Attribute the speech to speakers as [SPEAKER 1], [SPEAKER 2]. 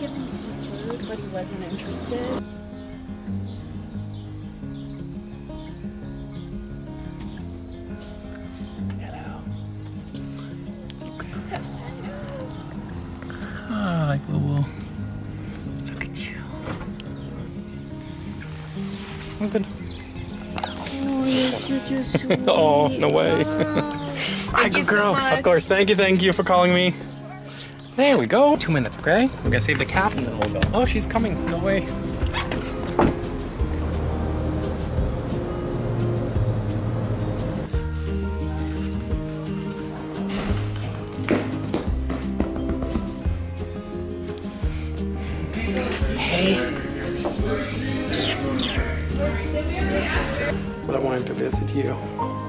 [SPEAKER 1] give him some food, but he wasn't interested.
[SPEAKER 2] Hi, Boo Boo. Look at you. I'm good.
[SPEAKER 1] Oh, yes, you're just sweet.
[SPEAKER 2] Oh, no way. Hi, good girl. Of course. Thank you, thank you for calling me. There we go. Two minutes, okay? We're gonna save the cat and then we'll go. Oh, she's coming. No way. Hey. But I wanted to visit you.